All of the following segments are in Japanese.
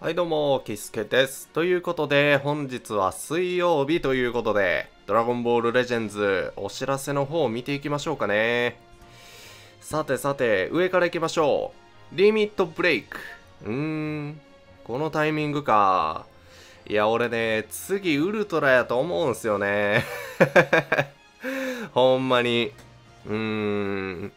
はいどうも、キスケです。ということで、本日は水曜日ということで、ドラゴンボールレジェンズ、お知らせの方を見ていきましょうかね。さてさて、上から行きましょう。リミットブレイク。うーん、このタイミングか。いや、俺ね、次ウルトラやと思うんすよね。ほんまに。うーん。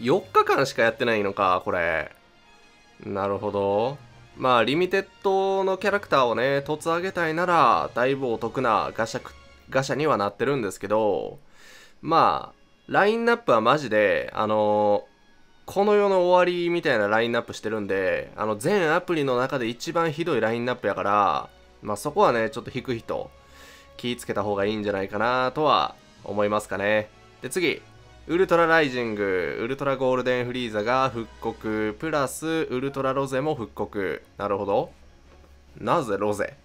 4日間しかやってないのか、これ。なるほど。まあ、リミテッドのキャラクターをね、突上げたいなら、だいぶお得なガシャ、ガシャにはなってるんですけど、まあ、ラインナップはマジで、あのこの世の終わりみたいなラインナップしてるんで、あの、全アプリの中で一番ひどいラインナップやから、まあそこはね、ちょっと引く人、気ぃつけた方がいいんじゃないかなとは思いますかね。で、次。ウルトラライジング、ウルトラゴールデンフリーザが復刻、プラスウルトラロゼも復刻。なるほど。なぜロゼ？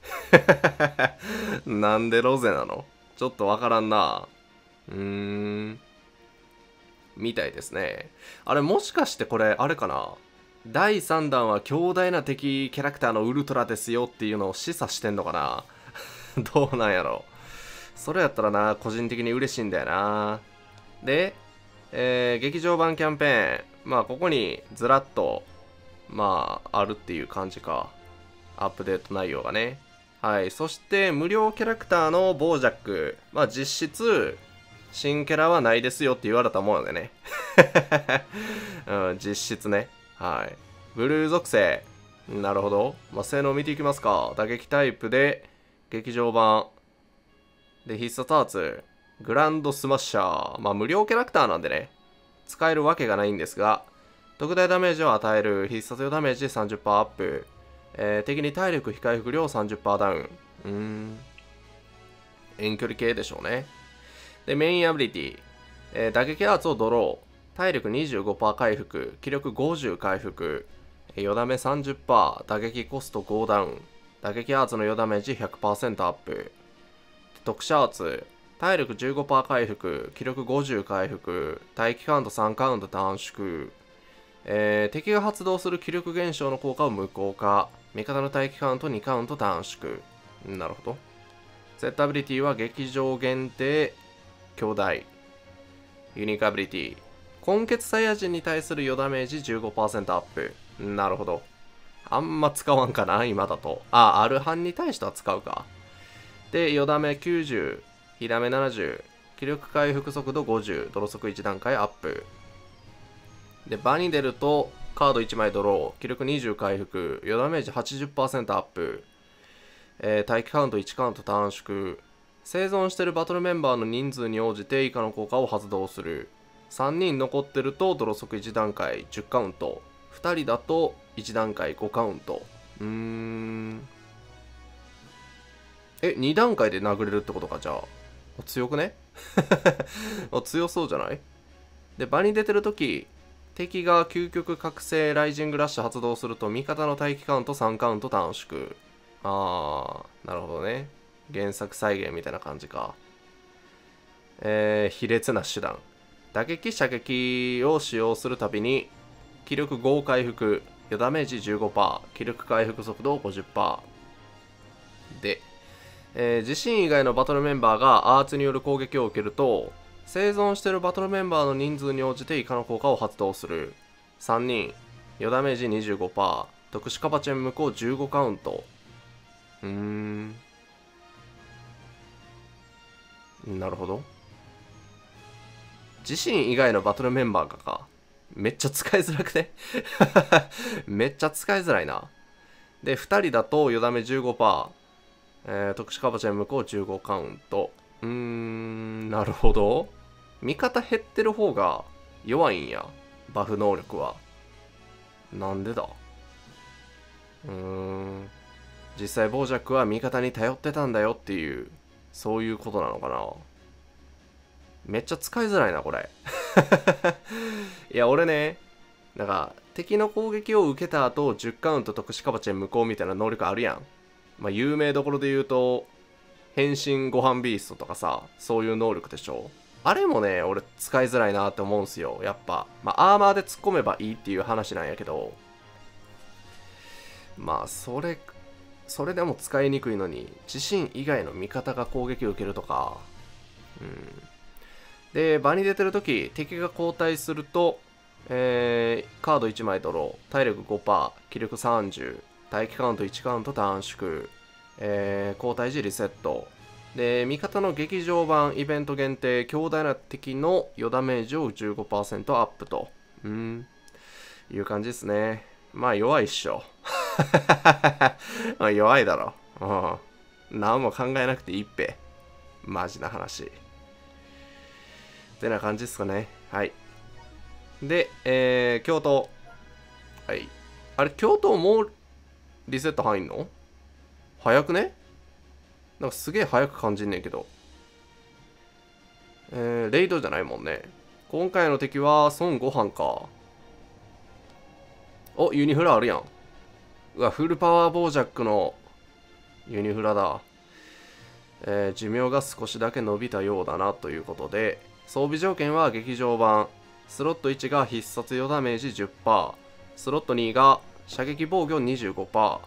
なんでロゼなの？ちょっとわからんな。うーん。みたいですね。あれもしかしてこれ、あれかな？第3弾は強大な敵キャラクターのウルトラですよっていうのを示唆してんのかな？どうなんやろそれやったらな、個人的に嬉しいんだよな。で、えー劇場版キャンペーン。まあ、ここにずらっと、まあ、あるっていう感じか。アップデート内容がね。はい。そして、無料キャラクターのボージャック。まあ、実質、新キャラはないですよって言われたもんでね。うん、実質ね。はい。ブルー属性。なるほど。まあ、性能見ていきますか。打撃タイプで、劇場版。で、必殺アーツ。グランドスマッシャー。まあ、無料キャラクターなんでね。使えるわけがないんですが、特大ダメージを与える必殺用ダメージ30%アップ。えー敵に体力非回復量30%ダウン。うーん。遠距離系でしょうね。で、メインアビリティ。えー打撃アーツをドロー。体力25%回復。気力50回復。えー、よだめ30%。打撃コスト5ダウン。打撃アーツのよダメージ100%アップ。特殊アーツ。体力15%回復。気力50回復。待機カウント3カウント短縮。えー敵が発動する気力減少の効果を無効化。味方の待機カウント2カウント短縮。なるほど。セットアビリティは劇場限定、兄弟。ユニークアビリティ。根血サイヤ人に対する余ダメージ15%アップ。なるほど。あんま使わんかな、今だと。あ、アルハンに対しては使うか。で、余ダメ90、火ダメ70、気力回復速度50、泥速1段階アップ。で、場に出ると、カード1枚ドロー、気力20回復、余ダメージ80%アップ。えー待機カウント1カウント短縮。生存してるバトルメンバーの人数に応じて以下の効果を発動する。3人残ってると泥速1段階10カウント。2人だと1段階5カウント。うーん。え2段階で殴れるってことかじゃあ。強くね？強そうじゃない？で場に出てるとき敵が究極覚醒ライジングラッシュ発動すると味方の待機カウント3カウント短縮あー、なるほどね。原作再現みたいな感じか。えー、卑劣な手段。打撃、射撃を使用するたびに、気力5回復、余ダメージ15%、気力回復速度50%。で、えー自身以外のバトルメンバーがアーツによる攻撃を受けると、生存しているバトルメンバーの人数に応じて以下の効果を発動する。3人、余ダメージ25%、特殊カバチェン無効15カウント。うーん。なるほど。自身以外のバトルメンバーがか。めっちゃ使いづらくね めっちゃ使いづらいな。で、2人だと、よだめ15%。えー、特殊カバチェン無効15カウント。うーん、なるほど。味方減ってる方が弱いんや。バフ能力は。なんでだ？うーん。実際ボージャックは味方に頼ってたんだよっていうそういうことなのかなめっちゃ使いづらいなこれ いや俺ねなんか敵の攻撃を受けた後10カウント特殊カバチェン無効みたいな能力あるやんまあ有名どころで言うと変身ご飯ビーストとかさそういう能力でしょ？あれもね俺使いづらいなって思うんすよ。やっぱまあアーマーで突っ込めばいいっていう話なんやけど。まあそれそれでも使いにくいのに自身以外の味方が攻撃を受けるとか。うん。で場に出てる時敵が交代すると、えー、カード1枚ドロー体力5%気力30待機カウント1カウント短縮、えー、交代時リセット。で味方の劇場版イベント限定強大な敵の余ダメージを15%アップと。うん。いう感じですね。まあ弱いっしょ。まあ弱いだろ。うん。何も考えなくていいっぺ。マジな話。ってな感じですかね。はい。でえー、京都。はい。あれ京都もうリセット入んの？早くね？なんかすげえ早く感じんねんけど。えー、レイドじゃないもんね。今回の敵は孫悟飯か。お、ユニフラあるやん。うわ、フルパワーボージャックのユニフラだ。えー、寿命が少しだけ伸びたようだなということで、装備条件は劇場版。スロット1が必殺余ダメージ10%。スロット2が射撃防御25%。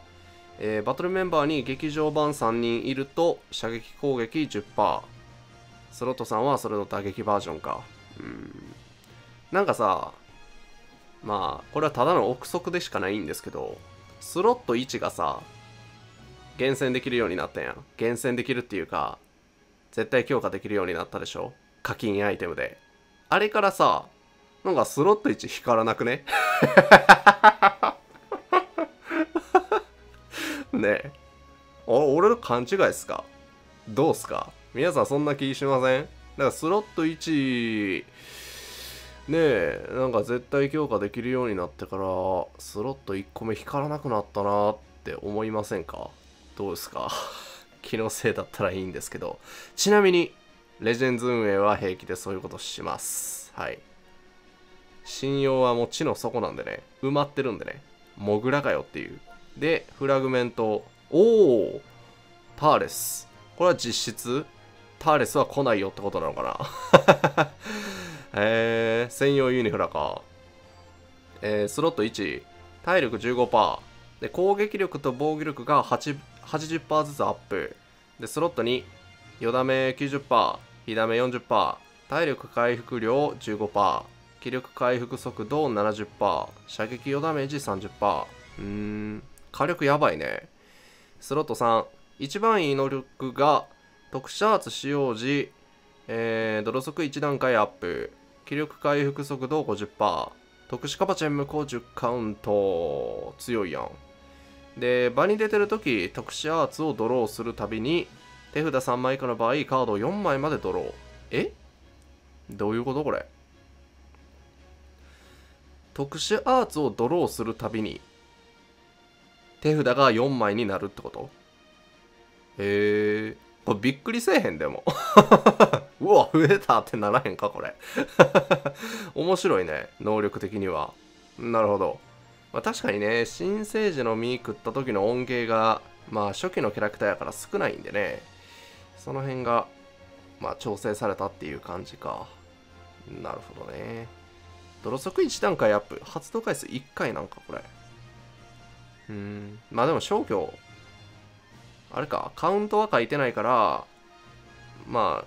えー、バトルメンバーに劇場版3人いると射撃攻撃10%スロットさんはそれの打撃バージョンか。うん。なんかさまあこれはただの憶測でしかないんですけどスロット1がさ厳選できるようになったやん。厳選できるっていうか絶対強化できるようになったでしょ？課金アイテムで。あれからさなんかスロット1光らなくね？ね。あ俺の勘違いっすか？どうっすか？皆さんそんな気しません？だからスロット1ねえなんか絶対強化できるようになってからスロット1個目光らなくなったなって思いませんか？どうですか？気のせいだったらいいんですけど。ちなみにレジェンズ運営は平気でそういうことします。はい。信用はもう地の底なんでね。埋まってるんでね。モグラかよっていう。で、フラグメント。おおターレス。これは実質ターレスは来ないよってことなのかな えー、専用ユニフラか。えー、スロット1、体力15%。で、攻撃力と防御力が80%ずつアップ。で、スロット2、よだめ90%、火だめ40%、体力回復量15%、気力回復速度70%、射撃よダメージ30%。うーん。火力やばいね。スロット3、一番いい能力が特殊アーツ使用時、えー、ドロ速1段階アップ、気力回復速度50%、特殊カバチェン無効10カウント、強いやん。で、場に出てるとき、特殊アーツをドローするたびに、手札3枚以下の場合、カードを4枚までドロー。え？どういうことこれ？特殊アーツをドローするたびに手札が4枚になるってこと？へえこれびっくりせえへんでも。うわ増えたってならへんかこれ。面白いね能力的には。なるほど、まあ、確かにね新生児の実食った時の恩恵がまあ初期のキャラクターやから少ないんでね。その辺がまあ調整されたっていう感じか。なるほどね。泥速1段階アップ。発動回数1回なんかこれ。うん。まあでも消去。あれか。カウントは書いてないからまあ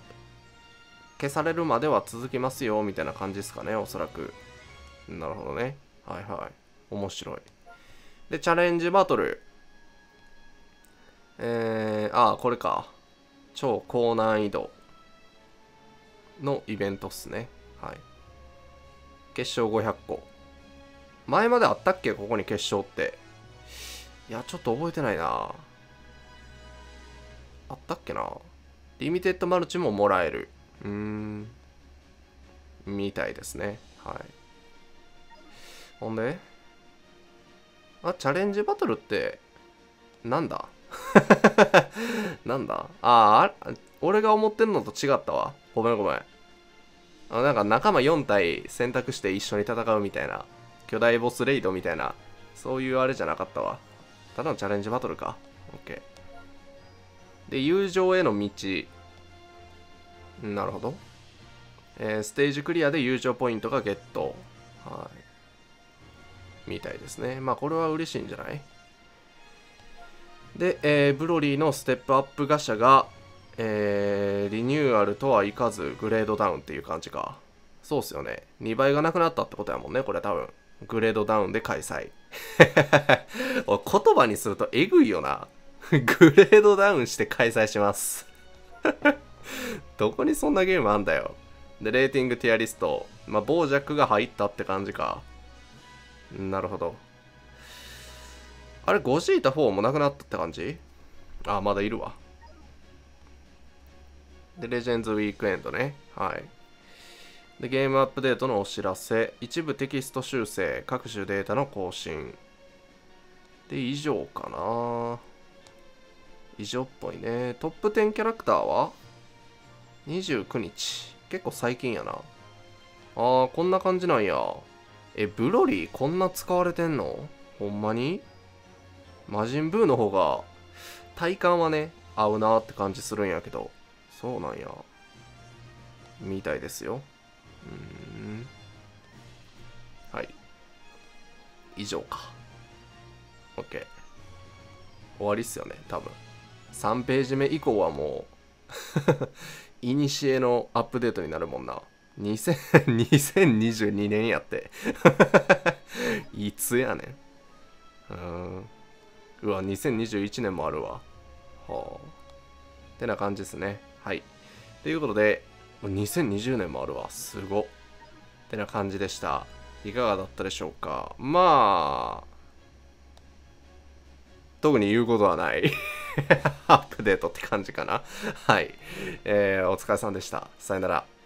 消されるまでは続きますよみたいな感じですかねおそらく。なるほどね。はいはい。面白い。でチャレンジバトル。えー、ああこれか。超高難易度。のイベントっすね。はい。決勝500個。前まであったっけ？ここに決勝って。いや、ちょっと覚えてないな。あったっけな。リミテッドマルチももらえる。うーん。みたいですね。はい。ほんで？あ、チャレンジバトルって、なんだ？なんだ？ああ、俺が思ってんのと違ったわ。ごめんごめん。あなんか仲間4体選択して一緒に戦うみたいな。巨大ボスレイドみたいな。そういうあれじゃなかったわ。ただの？チャレンジバトルか？OK。で、友情への道。なるほど。えー、ステージクリアで友情ポイントがゲット。はい。みたいですね。まあ、これは嬉しいんじゃない？で、えーブロリーのステップアップガシャが、えーリニューアルとはいかずグレードダウンっていう感じかそうっすよね2倍がなくなったってことやもんねこれ多分グレードダウンで開催 お言葉にするとえぐいよな。グレードダウンして開催します。どこにそんなゲームあんだよ。でレーティングティアリスト。まあボージャックが入ったって感じか。なるほど。あれゴジータ4もなくなったって感じ？あまだいるわ。でレジェンズウィークエンドね。はい。でゲームアップデートのお知らせ。一部テキスト修正。各種データの更新。で以上かな。以上っぽいね。トップ10キャラクターは？29日。結構最近やな。あーこんな感じなんや。えブロリーこんな使われてんの？ほんまに？魔人ブーの方が体感はね合うなって感じするんやけど。そうなんや。みたいですよ。はい。以上か。OK 終わりっすよね多分。3ページ目以降はもう いにしえのアップデートになるもんな。2022年 やって。いつやねん。うん。うわ2021年もあるわ。はあ。てな感じですね。はい。ということでもう2020年もあるわ。すごってな感じでした。いかがだったでしょうか。まあ特に言うことはない。アップデートって感じかな。はい、えーお疲れさんでした。さよなら。